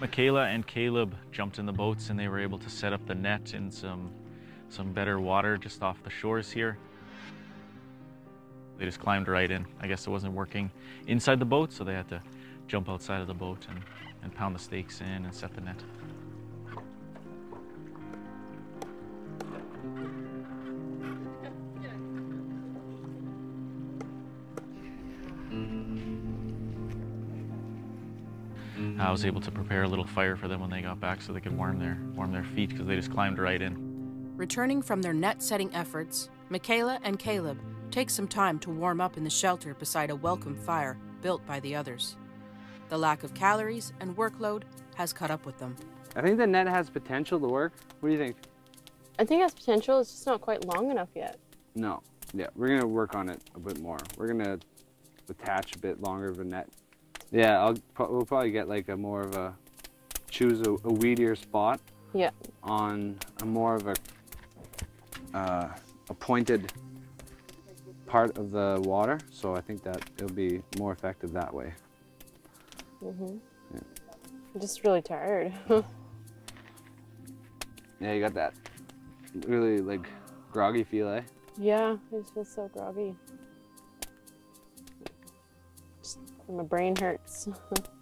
Michaela and Caleb jumped in the boats and they were able to set up the net in some, some better water just off the shores here. They just climbed right in. I guess it wasn't working inside the boat, so they had to jump outside of the boat and, and pound the stakes in and set the net. I was able to prepare a little fire for them when they got back so they could warm their, warm their feet because they just climbed right in. Returning from their net setting efforts, Michaela and Caleb take some time to warm up in the shelter beside a welcome fire built by the others. The lack of calories and workload has caught up with them. I think the net has potential to work. What do you think? I think it has potential. It's just not quite long enough yet. No. Yeah, we're gonna work on it a bit more. We're gonna attach a bit longer of a net. Yeah, I'll pro- we'll probably get like a more of a choose a, a weedier spot Yeah. on a more of a uh, a pointed part of the water. So I think that it'll be more effective that way. Mhm. Yeah. I'm just really tired. Yeah, you got that really like groggy feel, eh? yeah, I just feel so groggy. My brain hurts.